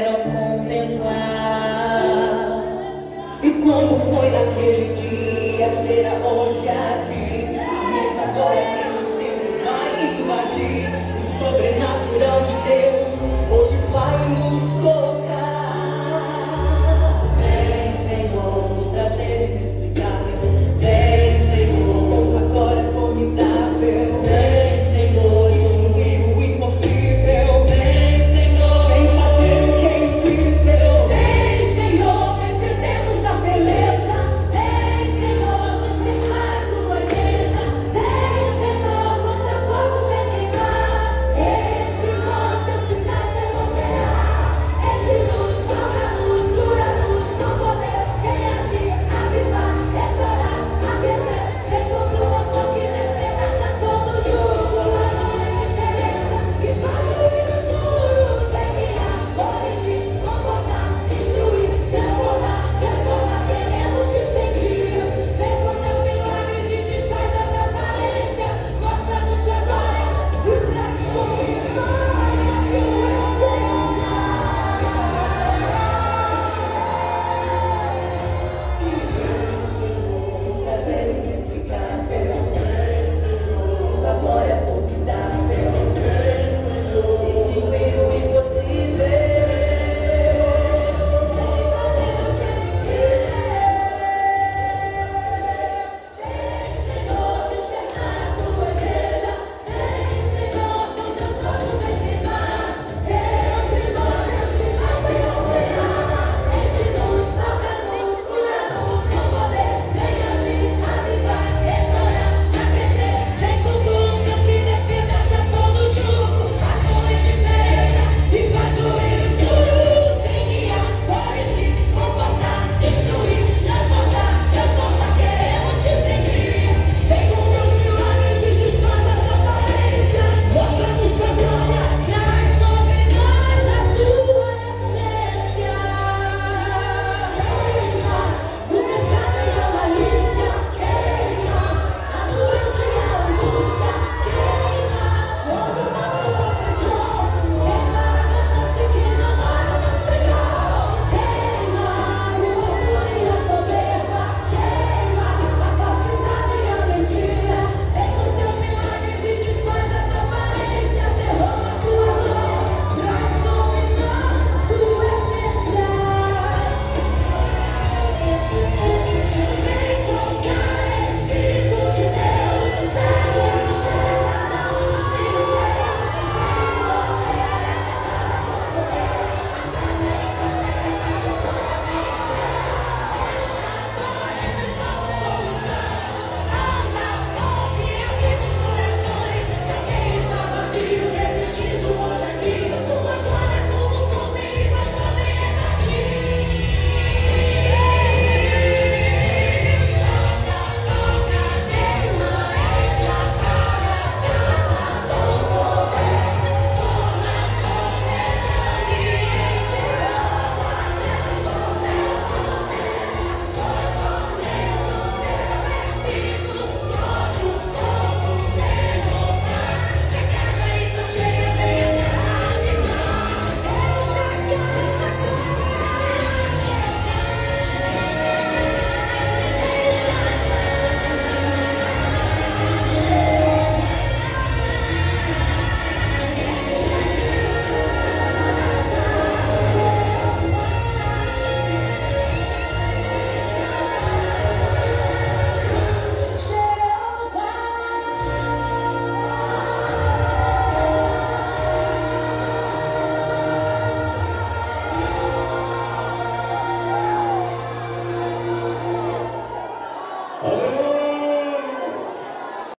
contemplar. E como foi naquele dia, será hoje aqui.